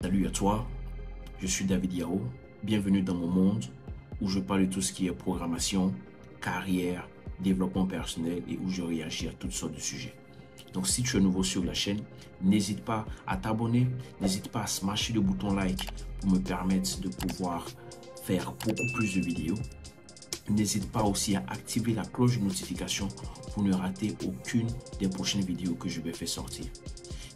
Salut à toi, je suis David Yao. Bienvenue dans mon monde où je parle de tout ce qui est programmation, carrière, développement personnel et où je réagis à toutes sortes de sujets. Donc si tu es nouveau sur la chaîne, n'hésite pas à t'abonner, n'hésite pas à smasher le bouton like pour me permettre de pouvoir faire beaucoup plus de vidéos. N'hésite pas aussi à activer la cloche de notification pour ne rater aucune des prochaines vidéos que je vais faire sortir.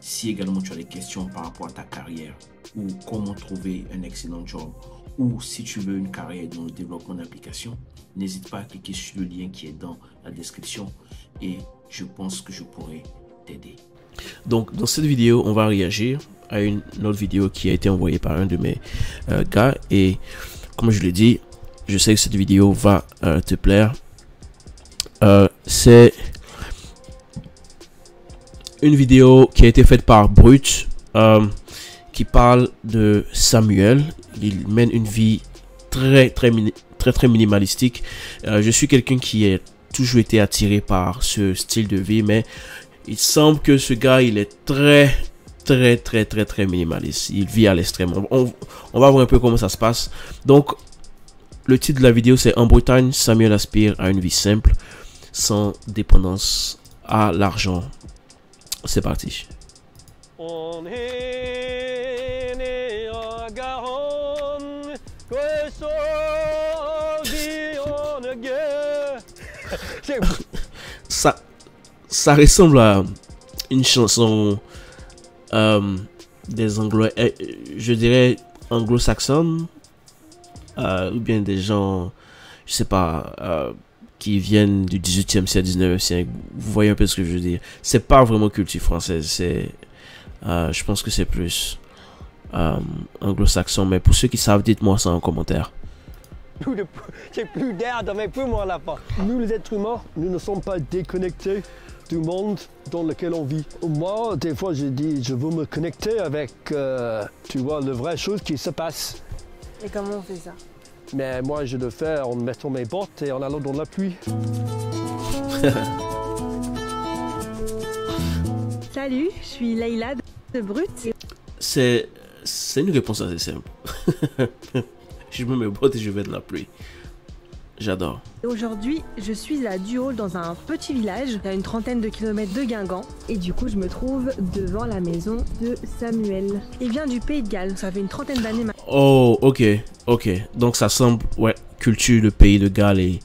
Si également tu as des questions par rapport à ta carrière ou comment trouver un excellent job ou si tu veux une carrière dans le développement d'applications, n'hésite pas à cliquer sur le lien qui est dans la description et je pense que je pourrai t'aider. Donc dans cette vidéo, on va réagir à une autre vidéo qui a été envoyée par un de mes euh, gars et comme je l'ai dit, je sais que cette vidéo va euh, te plaire. Euh, c'est une vidéo qui a été faite par Brut qui parle de Samuel. Il mène une vie très très très très minimalistique. je suis quelqu'un qui a toujours été attiré par ce style de vie, mais il semble que ce gars il est très très très très très minimaliste. Il vit à l'extrême. On, va voir un peu comment ça se passe. Donc le titre de la vidéo c'est En Bretagne, Samuel aspire à une vie simple, sans dépendance à l'argent. C'est parti. On est né en Garonne, ça, ça ressemble à une chanson euh, des anglo, euh, je dirais anglo-saxonne, euh, ou bien des gens, je sais pas, euh, qui viennent du 18e siècle, 19e siècle. Vous voyez un peu ce que je veux dire. C'est pas vraiment culture française, c'est, euh, je pense que c'est plus anglo-saxon. Mais pour ceux qui savent, dites-moi ça en commentaire. J'ai plus d'air dans mes poumons là-bas. Nous, les êtres humains, nous ne sommes pas déconnectés du monde dans lequel on vit. Moi, des fois, je dis, je veux me connecter avec, tu vois, les vraies choses qui se passent. Et comment on fait ça? Mais moi, je le fais en mettant mes bottes et en allant dans la pluie. Salut, je suis Leïla de Brut. C'est une réponse assez simple. je mets mes bottes et je vais dans la pluie. J'adore. Aujourd'hui, je suis à Duhol dans un petit village à une trentaine de kilomètres de Guingamp. Et du coup, je me trouve devant la maison de Samuel. Il vient du Pays de Galles, ça fait une trentaine d'années maintenant. Oh, ok, ok. Donc ça semble, ouais, culture de Pays de Galles et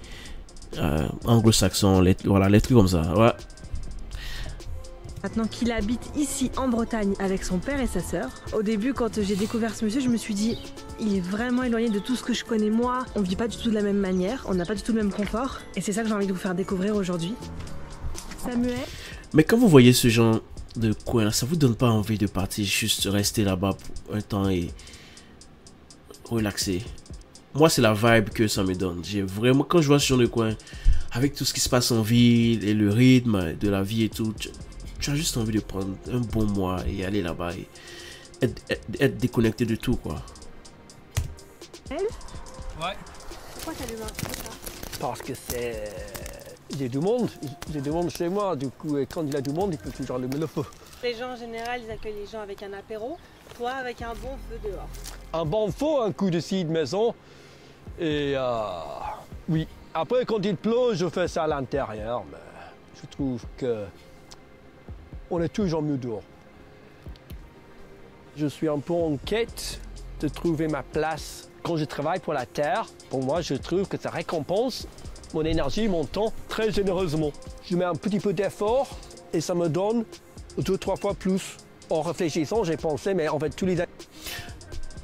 euh, anglo-saxon, voilà, les trucs comme ça, ouais. Maintenant qu'il habite ici en Bretagne avec son père et sa sœur, au début quand j'ai découvert ce monsieur, je me suis dit il est vraiment éloigné de tout ce que je connais moi. On vit pas du tout de la même manière, on n'a pas du tout le même confort. Et c'est ça que j'ai envie de vous faire découvrir aujourd'hui. Samuel Mais quand vous voyez ce genre de coin, ça vous donne pas envie de partir juste rester là-bas pour un temps et relaxer? Moi, c'est la vibe que ça me donne. J'ai vraiment, quand je vois ce genre de coin, avec tout ce qui se passe en ville et le rythme de la vie et tout, tu as juste envie de prendre un bon mois et aller là-bas et être, déconnecté de tout, quoi. Elle Ouais. Pourquoi t'as ça Parce que c'est... Il y a du monde, il y a du monde chez moi, du coup, quand il y a du monde, il peut toujours allumer le feu. Les gens en général, ils accueillent les gens avec un apéro, toi avec un bon feu dehors. Un bon feu, un coup de scie de maison, et euh, oui. Après, quand il pleut, je fais ça à l'intérieur, mais je trouve que on est toujours mieux dehors. Je suis un peu en quête de trouver ma place. Quand je travaille pour la Terre, pour moi, je trouve que ça récompense mon énergie, mon temps très généreusement. Je mets un petit peu d'effort et ça me donne deux, trois fois plus. En réfléchissant, j'ai pensé, mais en fait, tous les...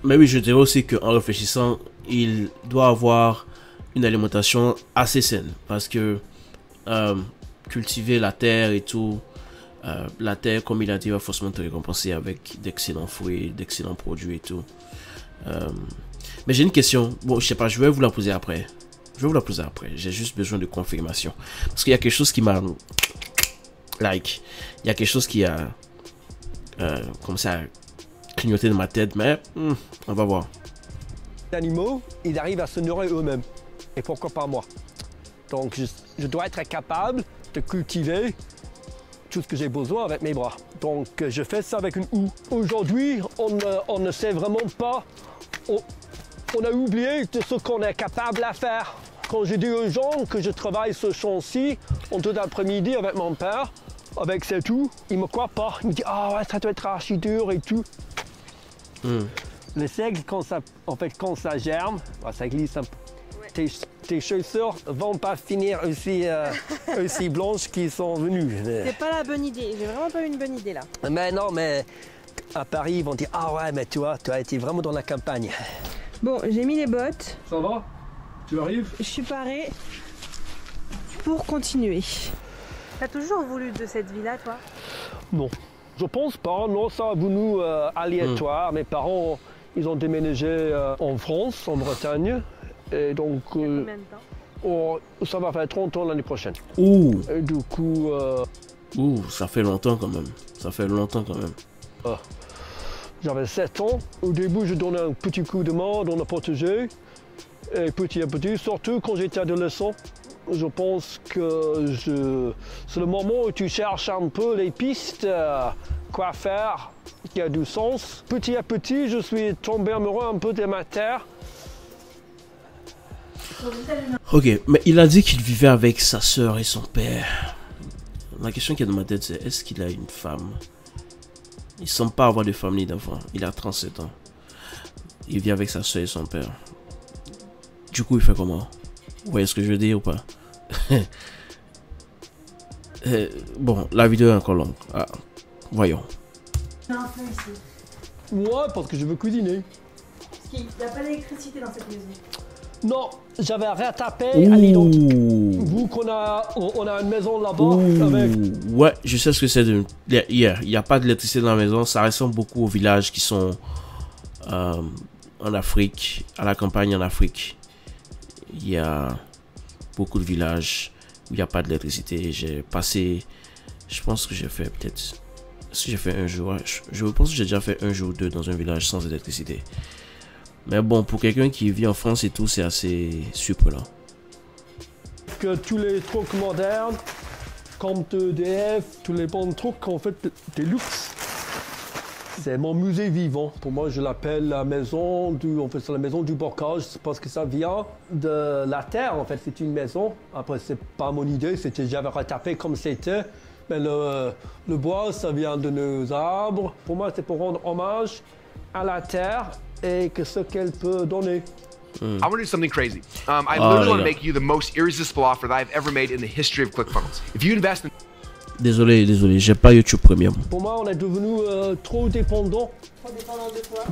Mais oui, je dirais aussi qu'en réfléchissant, il doit avoir une alimentation assez saine. Parce que euh, cultiver la terre et tout, euh, la terre, comme il a dit, va forcément te récompenser avec d'excellents fruits, d'excellents produits et tout. Euh, mais j'ai une question. Bon, je sais pas, je vais vous la poser après. Je vais vous la poser après. J'ai juste besoin de confirmation. Parce qu'il y a quelque chose qui m'a. Like. Il y a quelque chose qui a. Euh, commencé à clignoter dans ma tête. Mais hmm, on va voir. Les animaux, ils arrivent à se nourrir eux-mêmes. Et pourquoi pas moi? Donc, je dois être capable de cultiver tout ce que j'ai besoin avec mes bras. Donc euh, je fais ça avec une houe. Aujourd'hui, on, ne- on ne sait vraiment pas. On, on a oublié de ce qu'on est capable à faire. Quand je dis aux gens que je travaille ce champ-ci, en tout après-midi avec mon père, avec cette houe, il me croit pas. Il me dit Ah ouais, ça doit être archi dur et tout. Le seigle, quand ça, en fait, quand ça germe, bah, ça glisse un peu. Tes chaussures vont pas finir aussi, euh, aussi blanches qu'ils sont venues. C'est pas la bonne idée. J'ai vraiment pas eu une bonne idée là. mais non, mais à Paris, ils vont dire Ah ouais, mais toi, tu as été vraiment dans la campagne. Bon, j'ai mis les bottes. Ça va? Tu arrives? Je suis parée pour continuer. T'as toujours voulu de cette vie-là, toi? Non. Je pense pas. Non, ça a venu euh, aléatoire. Mes parents, ils ont déménagé euh, en France, en Bretagne. Et donc, euh, Combien de temps oh, ça va faire 30 ans l'année prochaine. Ouh, Et du coup, euh, ouh, ça fait longtemps quand même. Ça fait longtemps quand même. J'avais 7 ans. Au début, je donnais un petit coup de main dans le potager. Et petit à petit, surtout quand j'étais adolescent, je pense que je... c'est le moment où tu cherches un peu les pistes, euh, quoi faire qui a du sens. Petit à petit, je suis tombé amoureux un peu de ma terre. Ok, mais il a dit qu'il vivait avec sa soeur et son père. La question qui est dans ma tête, c'est est-ce qu'il a une femme? Il semble pas avoir de femme ni d'enfant. Il a 37 ans. Il vit avec sa soeur et son père. Du coup, il fait comment? Vous voyez ce que je veux dire ou pas? Euh, Bon, la vidéo est encore longue. Ah, voyons. Moi, parce que je veux cuisiner. Il n'y a pas d'électricité dans cette maison. Non, j'avais rattrapé à. Vous qu'on a, on a une maison là-bas avec Ouais, je sais ce que c'est de. Il n'y a pas d'électricité dans la maison. Ça ressemble beaucoup aux villages qui sont euh, en Afrique, à la campagne en Afrique. Il y a beaucoup de villages où il n'y a pas d'électricité. J'ai passé. Je pense que j'ai fait peut-être. Est-ce que j'ai fait un jour je, je pense que j'ai déjà fait un jour ou deux dans un village sans électricité. Mais bon, pour quelqu'un qui vit en France et tout, c'est assez surprenant. que tous les trucs modernes, comme EDF, tous les bons trucs, en fait, des luxe. C'est mon musée vivant. Pour moi, je l'appelle la maison du, en fait, la maison du bocage parce que ça vient de la terre. En fait, c'est une maison. Après, c'est pas mon idée. C'était, j'avais retapé comme c'était. Mais le, le bois, ça vient de nos arbres. Pour moi, c'est pour rendre hommage à la terre et que ce qu'elle peut donner. I want to do something crazy. Um, I Oh, literally want to make you the most irresistible offer that I've ever made in the history of ClickFunnels. If you invest in Désolé, désolé, j'ai pas YouTube Premium. Pour moi, on est devenu euh, trop dépendant.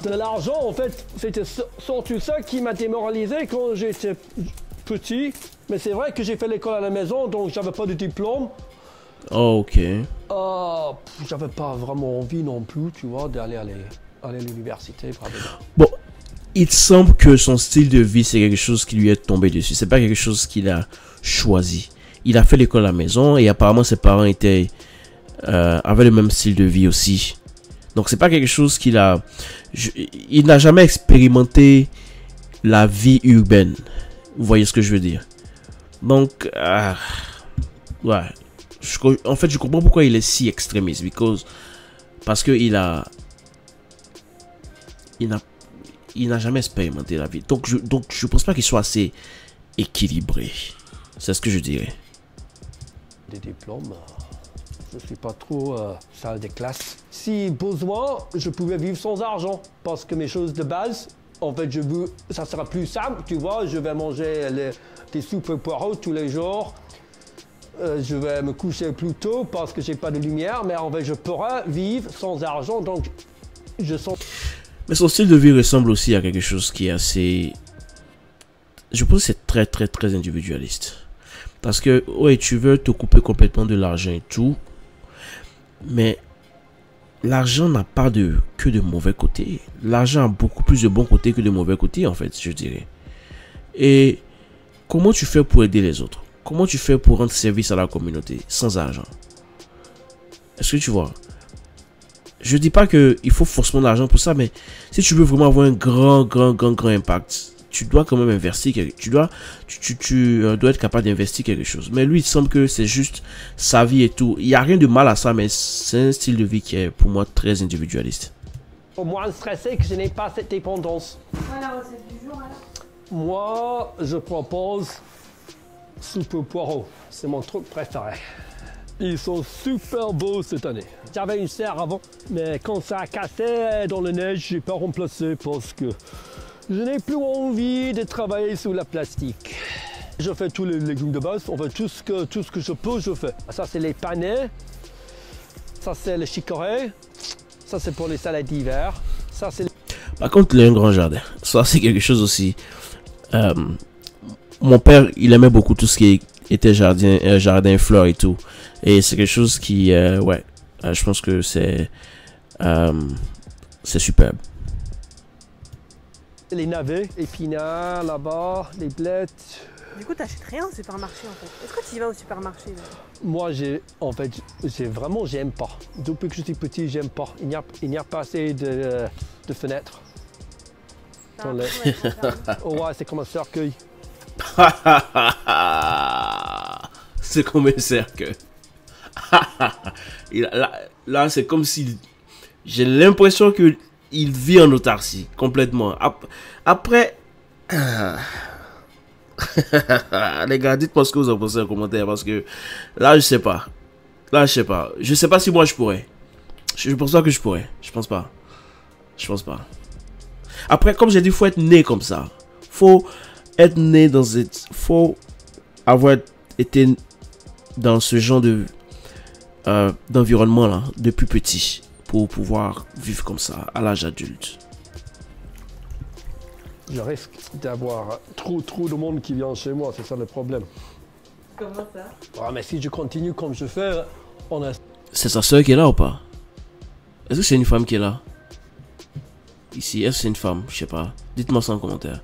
de l'argent, en fait, c'était sur- surtout ça qui m'a démoralisé quand j'étais petit. Mais c'est vrai que j'ai fait l'école à la maison, donc j'avais pas de diplôme. Oh, ok. Euh, pff, j'avais pas vraiment envie non plus, tu vois, d'aller aller, à l'université. Bon, il semble que son style de vie, c'est quelque chose qui lui est tombé dessus. C'est pas quelque chose qu'il a choisi. Il a fait l'école à la maison et apparemment ses parents étaient euh, avaient le même style de vie aussi. Donc c'est pas quelque chose qu'il a. il n'a jamais expérimenté la vie urbaine. Vous voyez ce que je veux dire? Donc, ah, ouais. En fait, je comprends pourquoi il est si extrémiste. Because, parce que il a, il n'a il n'a jamais expérimenté la vie. Donc je, donc je pense pas qu'il soit assez équilibré. C'est ce que je dirais. Des diplômes, euh, je suis pas trop euh, salle de classe. Si besoin, je pouvais vivre sans argent, parce que mes choses de base, en fait, je veux, ça sera plus simple, tu vois, je vais manger les- des soupes aux poireaux tous les jours. Euh, je vais me coucher plus tôt parce que j'ai pas de lumière, mais en fait, je pourrais vivre sans argent, donc je sens Mais son style de vie ressemble aussi à quelque chose qui est assez... Je pense que c'est très très très individualiste. Parce que, ouais, tu veux te couper complètement de l'argent et tout. Mais l'argent n'a pas de que de mauvais côtés. L'argent a beaucoup plus de bons côtés que de mauvais côtés, en fait, je dirais. Et comment tu fais pour aider les autres? Comment tu fais pour rendre service à la communauté sans argent? Est-ce que tu vois? Je dis pas que il faut forcément de l'argent pour ça, mais si tu veux vraiment avoir un grand, grand, grand, grand impact, tu dois quand même investir quelque, tu dois tu, tu, tu euh, dois être capable d'investir quelque chose mais lui il semble que c'est juste sa vie et tout il y a rien de mal à ça mais c'est un style de vie qui est pour moi très individualiste Au moins stressé que je n'ai pas cette dépendance. Voilà, recette du jour. Moi, je propose soupe au poireau. C'est mon truc préféré. Ils sont super beaux cette année. J'avais une serre avant, mais quand ça a cassé dans la neige, j'ai pas remplacé parce que je n'ai plus envie de travailler sous la plastique. Je fais tous les légumes de base, on fait tout ce que, tout ce que je peux, je fais. Ça, c'est les panais. Ça, c'est le chicorée. Ça, c'est pour les salades d'hiver. Ça, c'est Par contre, il a un grand jardin. Ça, c'est quelque chose aussi. Euh, mon père, il aimait beaucoup tout ce qui était jardin, euh, jardin, fleurs et tout. Et c'est quelque chose qui, euh, ouais, euh, je pense que c'est, euh, c'est superbe. les navets, épinards là-bas, les blettes. Du coup, t'achètes rien au supermarché en fait. Est-ce que tu y vas au supermarché là? Moi, j'ai, en fait, j'ai vraiment, j'aime pas. Depuis que je suis petit, j'aime pas. Il n'y a, il n'y a pas assez de, de fenêtres. Oh, ouais, c'est comme un cercueil. c'est comme un cercle. Là, c'est comme si j'ai l'impression que il vit en autarcie complètement. Ap- Après, les gars, dites-moi ce que vous en pensez en commentaire parce que là, je sais pas. Là, je sais pas. Je sais pas si moi je pourrais. Je pense pas que je pourrais. Je pense pas. Je pense pas. Après, comme j'ai dit, faut être né comme ça. Faut être né dans cette. Faut avoir été dans ce genre de euh, d'environnement là depuis petit pour pouvoir vivre comme ça à l'âge adulte. Je risque d'avoir trop, trop de monde qui vient chez moi, c'est ça le problème. Comment ça? Ah, mais si je continue comme je fais, on a C'est sa soeur qui est là ou pas? Est-ce que c'est une femme qui est là? Ici, est-ce que c'est une femme? Je sais pas. Dites-moi ça en commentaire.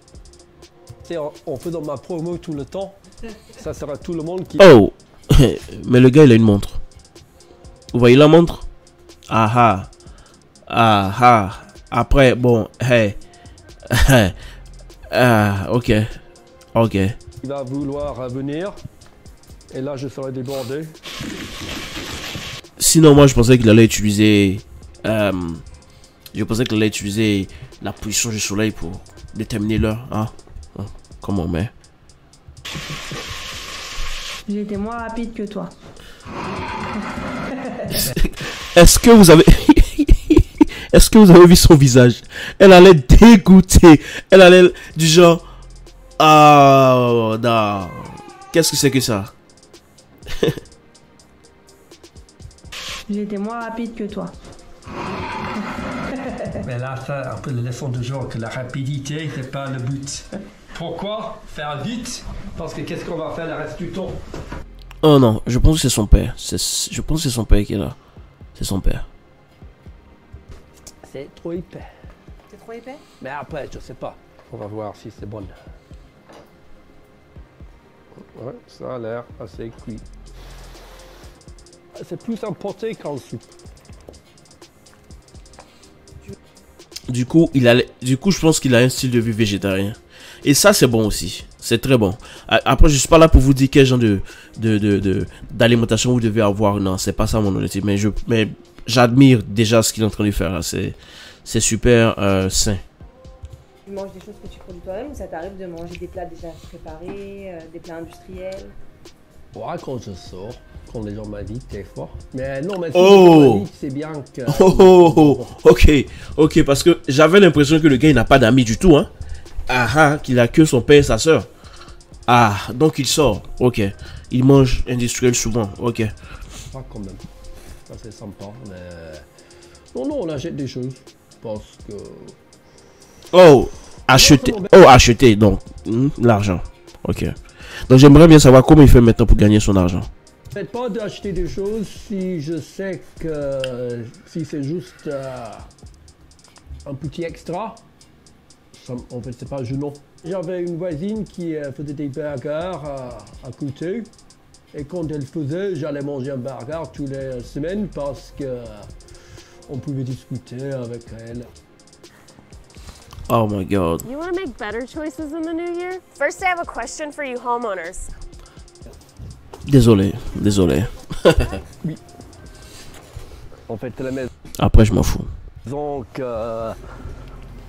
C'est en, en faisant ma promo tout le temps, ça sera tout le monde qui. Oh Mais le gars, il a une montre. Vous voyez la montre? Ah ah. Ah ah. Après, bon, hey. ah, ok. Ok. Il va vouloir venir. Et là, je serai débordé. Sinon, moi, je pensais qu'il allait utiliser. euh, je pensais qu'il allait utiliser la position du soleil pour déterminer l'heure. Hein? Comment on met J'ai été moins rapide que toi. Est-ce que vous avez. Est-ce que vous avez vu son visage? Elle allait dégoûter. Elle allait du genre. Ah, non. Qu'est-ce que c'est que ça? Été moins rapide que toi. Mais là, ça, un peu la leçon du jour, que la rapidité, c'est pas le but. Pourquoi faire vite? Parce que qu'est-ce qu'on va faire le reste du temps Oh non, je pense que c'est son père. Je pense que c'est son père qui est là. C'est son père. C'est trop épais. C'est trop épais? Mais après, je sais pas. On va voir si c'est bon. Ouais, ça a l'air assez cuit. C'est plus importé qu'en soupe. Du coup, il a, du coup, je pense qu'il a un style de vie végétarien. Et ça, c'est bon aussi. C'est très bon. Après, je suis pas là pour vous dire quel genre de, de, de, de- d'alimentation vous devez avoir. Non, c'est pas ça mon objectif. Mais je, mais j'admire déjà ce qu'il est en train de faire. C'est, c'est super euh, sain. Tu manges des choses que tu produis toi-même ou ça t'arrive de manger des plats déjà préparés, euh, des plats industriels? Ouais, quand je sors, quand les gens m'invitent, des fois. Mais non, mais si Oh. c'est bien que. Oh, oh, oh, ok, ok, parce que j'avais l'impression que le gars il n'a pas d'amis du tout, hein. Ah ah, qu'il a que son père et sa soeur. Ah, donc il sort, ok. Il mange industriel souvent, ok. Pas quand même. Ça, c'est sympa. Mais. Non, non, on achète des choses. Parce que. Oh, acheter, oh, acheter, donc, hmm, l'argent, ok. Donc j'aimerais bien savoir comment il fait maintenant pour gagner son argent. Faites pas d'acheter des choses si je sais que si c'est juste euh, un petit extra. Fait, c'est pas gênant. J'avais une voisine qui euh, faisait des burgers euh, à côté. Et quand elle faisait, j'allais manger un burger toutes les semaines parce que euh, on pouvait discuter avec elle. Oh my god. You want to make better choices in the new year? First, I have a question for you homeowners. Désolé, désolé. En fait, la Après, je m'en fous. maison que euh,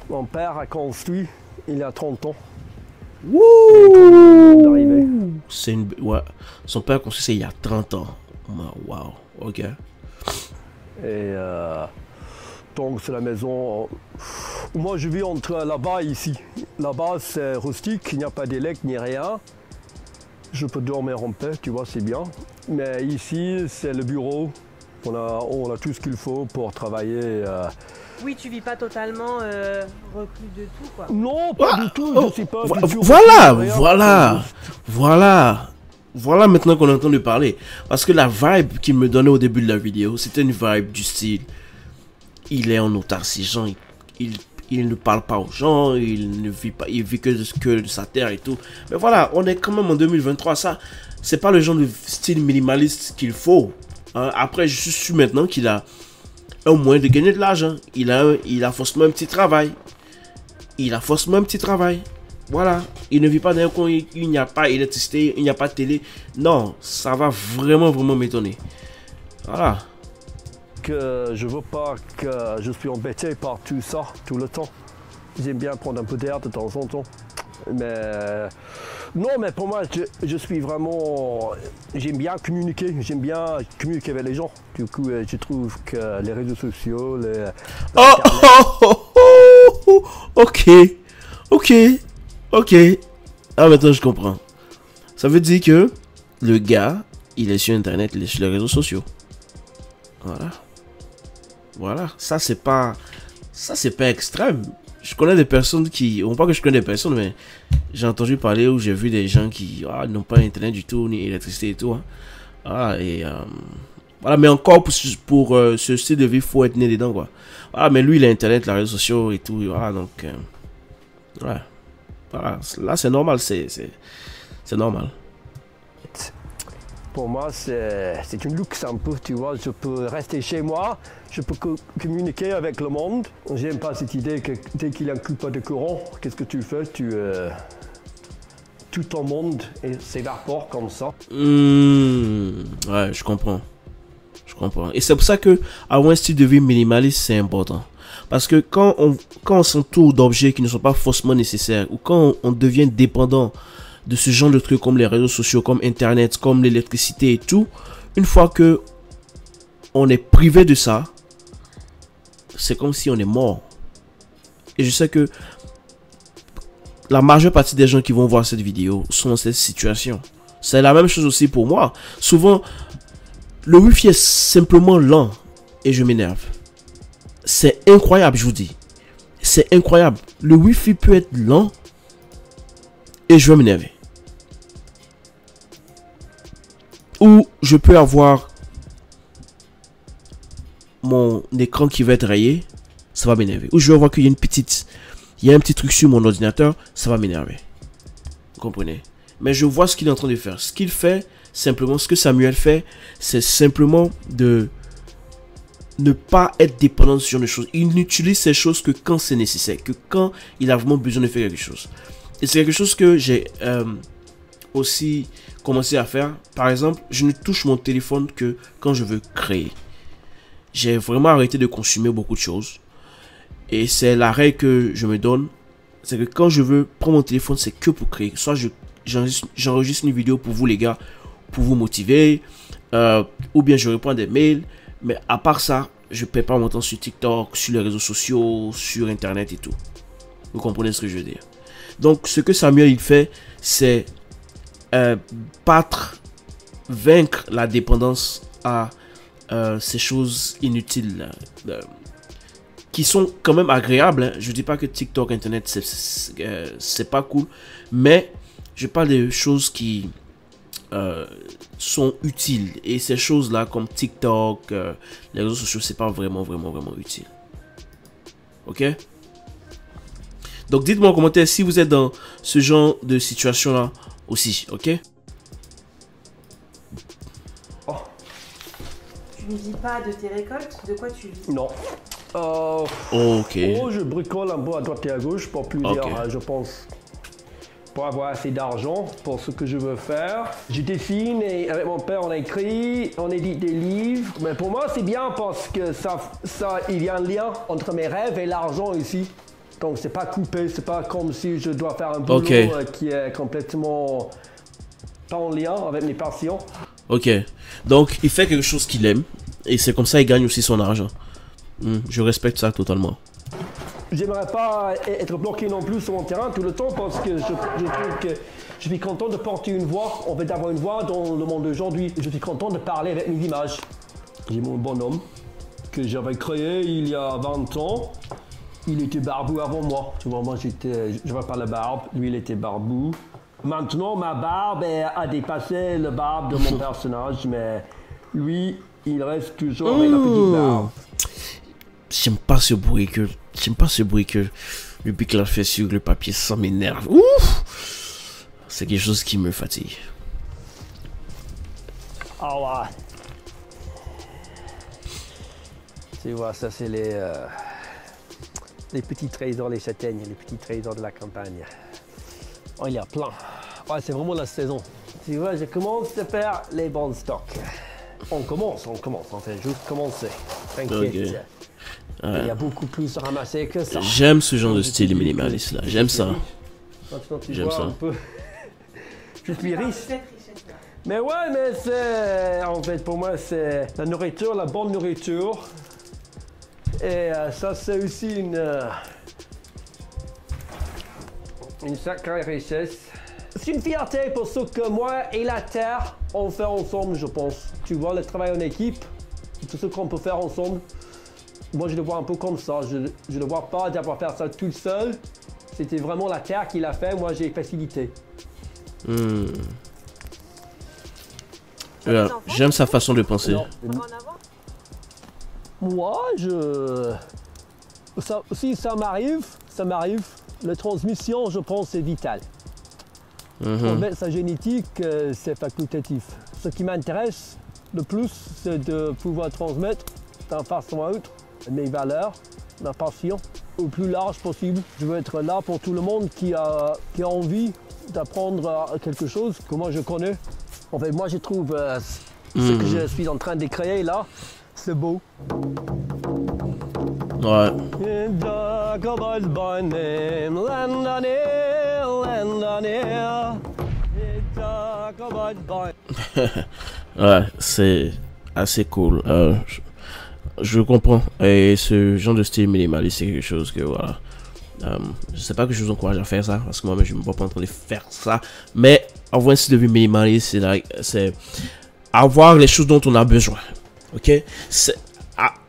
mon père a construit il y a 30 ans. d'arriver. C'est une. Ouais. Son père a construit ça il y a 30 ans. Waouh. Ok. Et euh, donc c'est la maison. euh, Moi je vis entre là-bas et ici. Là-bas c'est rustique, il n'y a pas d'élect ni rien. Je peux dormir en paix, tu vois, c'est bien. Mais ici c'est le bureau. On a, on a tout ce qu'il faut pour travailler. euh. Oui, tu vis pas totalement euh, reclus de tout, quoi. Non, pas Ah, du tout, oh, je sais pas. vo- voilà, voilà, voilà. Voilà maintenant qu'on entend de parler. Parce que la vibe qu'il me donnait au début de la vidéo, c'était une vibe du style. Il est en autarcie, genre, il, il, il ne parle pas aux gens, il ne vit pas, il vit que de, que de sa terre et tout. Mais voilà, on est quand même en 2023, ça, c'est pas le genre de style minimaliste qu'il faut. Hein. Après, je suis sûr maintenant qu'il a un moyen de gagner de l'argent. Il a, il a forcément un petit travail. Il a forcément un petit travail. Voilà. Il ne vit pas d'un coin, il n'y a pas d'électricité, il n'y a pas de télé. Non, ça va vraiment, vraiment m'étonner. Voilà. que je veux pas que je suis embêté par tout ça tout le temps. J'aime bien prendre un peu d'air de temps en temps. Mais non, mais pour moi, je, je suis vraiment. J'aime bien communiquer. J'aime bien communiquer avec les gens. Du coup, euh, je trouve que les réseaux sociaux, les, Oh, oh, oh, oh, oh, ok. Ok. Ok. Ah, maintenant je comprends. Ça veut dire que le gars, il est sur Internet, il est sur les réseaux sociaux. Voilà. Voilà. Ça, c'est pas. Ça, c'est pas extrême. Je connais des personnes qui. On pas que je connais des personnes, mais j'ai entendu parler ou j'ai vu des gens qui ah, n'ont pas Internet du tout, ni électricité et tout. hein. Ah, et. euh, voilà, mais encore pour, euh, ce style de vie, faut être né dedans, quoi. Ah, mais lui, il a Internet, les réseaux sociaux et tout. Voilà, donc. euh. Voilà, là, c'est normal, C'est normal. Pour moi, c'est une luxe un peu, tu vois. Je peux rester chez moi, je peux co- communiquer avec le monde. J'aime pas cette idée que dès qu'il y a un coup de courant, qu'est-ce que tu fais? Tu euh, Tout ton monde s'évapore comme ça. Hmm, ouais, je comprends. Je comprends. Et c'est pour ça que avoir un style de vie minimaliste, c'est important. Parce que quand on, quand on s'entoure d'objets qui ne sont pas forcément nécessaires, ou quand on devient dépendant de ce genre de trucs comme les réseaux sociaux, comme Internet, comme l'électricité et tout, une fois que on est privé de ça, c'est comme si on est mort. Et je sais que la majeure partie des gens qui vont voir cette vidéo sont dans cette situation. C'est la même chose aussi pour moi. Souvent, le wifi est simplement lent et je m'énerve. C'est incroyable, je vous dis. C'est incroyable. Le wifi peut être lent et je vais m'énerver. Ou je peux avoir mon écran qui va être rayé, ça va m'énerver. Ou je vais voir qu'il y a une petite, il y a un petit truc sur mon ordinateur, ça va m'énerver. Vous comprenez? Mais je vois ce qu'il est en train de faire. Ce qu'il fait, simplement, ce que Samuel fait, c'est simplement de ne pas être dépendant de ce choses. Il n'utilise ces choses que quand c'est nécessaire, que quand il a vraiment besoin de faire quelque chose. Et c'est quelque chose que j'ai euh, aussi commencé à faire. Par exemple, je ne touche mon téléphone que quand je veux créer. J'ai vraiment arrêté de consommer beaucoup de choses. Et c'est la règle que je me donne. C'est que quand je veux prendre mon téléphone, c'est que pour créer. Soit je- j'enregistre une vidéo pour vous les gars, pour vous motiver. euh, ou bien je réponds des mails. Mais à part ça, je perds pas mon temps sur TikTok, sur les réseaux sociaux, sur Internet et tout. Vous comprenez ce que je veux dire? Donc ce que Samuel il fait, c'est euh, battre, vaincre la dépendance à euh, ces choses inutiles. euh, qui sont quand même agréables. hein. Je dis pas que TikTok, Internet, euh, c'est pas cool. Mais je parle des choses qui sont utiles. Et ces choses-là, comme TikTok, les réseaux sociaux, c'est pas vraiment, vraiment, vraiment utile. Ok? Donc dites-moi en commentaire si vous êtes dans ce genre de situation-là aussi. Ok Tu ne vis pas de tes récoltes? De quoi tu vis? Non. Euh, Ok. Oh, je bricole un peu à droite et à gauche pour plus dire, Ok. euh, je pense, pour avoir assez d'argent pour ce que je veux faire. Je dessine et avec mon père on écrit, on édite des livres. Mais pour moi c'est bien parce que ça, ça, il y a un lien entre mes rêves et l'argent ici. Donc c'est pas coupé, c'est pas comme si je dois faire un boulot euh, qui est complètement pas en lien avec mes passions. Ok. Donc, il fait quelque chose qu'il aime. Et c'est comme ça qu'il gagne aussi son argent. Hmm, je respecte ça totalement. J'aimerais pas être bloqué non plus sur mon terrain tout le temps parce que je, je trouve que je suis content de porter une voix, en fait d'avoir une voix dans le monde d'aujourd'hui. Je suis content de parler avec mes images. J'ai mon bonhomme que j'avais créé il y a 20 ans. Il était barbu avant moi. Tu vois, moi j'étais, je n'avais pas la barbe, lui il était barbu. Maintenant ma barbe a dépassé le barbe de mon personnage, mais lui il reste toujours avec la petite barbe. J'aime pas ce bruit que. J'aime pas ce bruit que. Le pic l'a fait sur le papier, ça m'énerve. Ouf! C'est quelque chose qui me fatigue. Ah ouais. Tu vois, ça c'est les, euh, les petits trésors, les châtaignes, les petits trésors de la campagne. Oh, il y a plein. Ouais, c'est vraiment la saison. Tu vois, je commence à faire les bons stocks. On commence, on commence, on fait juste commencer. T'inquiète. Ok. Il y a beaucoup plus à ramasser que ça. J'aime ce genre de style minimaliste là. J'aime ça. J'aime ça. peu. Je suis riche. Mais ouais, mais c'est. En fait, pour moi, c'est la nourriture, la bonne nourriture. Et euh, ça, c'est aussi une. euh, une sacrée richesse. C'est une fierté pour ce que moi et la Terre, on fait ensemble, je pense. Tu vois, le travail en équipe, tout ce qu'on peut faire ensemble. Moi, je le vois un peu comme ça. Je ne le vois pas d'avoir fait ça tout seul. C'était vraiment la Terre qui l'a fait. Moi, j'ai facilité. Hmm. Voilà, J'aime sa façon de penser. Non. Moi, je. Ça, si ça m'arrive, ça m'arrive. La transmission, je pense, c'est vital. Mhm. En fait, sa génétique, euh, c'est facultatif. Ce qui m'intéresse le plus, c'est de pouvoir transmettre d'un façon à autre mes valeurs, ma passion, au plus large possible. Je veux être là pour tout le monde qui a, qui a envie d'apprendre quelque chose que moi je connais. En fait, moi je trouve euh, ce que Mhm. je suis en train de créer là, c'est beau. Ouais. Ouais, c'est assez cool. Euh, je, je comprends. Et ce genre de style minimaliste, c'est quelque chose que voilà. Euh, je sais pas que je vous encourage à faire ça parce que moi, je me vois pas en train de faire ça. Mais avoir un style de vie minimaliste, c'est like- c'est avoir les choses dont on a besoin. Ok?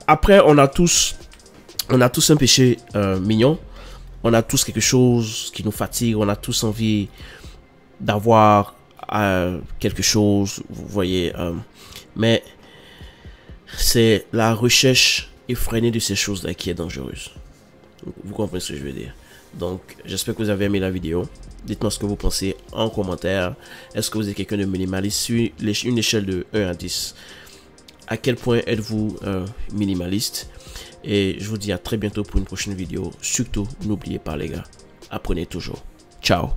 Après, on a tous, on a tous un péché euh, mignon. On a tous quelque chose qui nous fatigue. On a tous envie d'avoir euh, quelque chose, vous voyez. euh, mais c'est la recherche effrénée de ces choses-là qui est dangereuse. Vous comprenez ce que je veux dire? Donc, j'espère que vous avez aimé la vidéo. Dites-moi ce que vous pensez en commentaire. Est-ce que vous êtes quelqu'un de minimaliste sur une échelle de 1 à 10 À quel point êtes-vous euh, minimaliste Et je vous dis à très bientôt pour une prochaine vidéo. Surtout, n'oubliez pas les gars, apprenez toujours. Ciao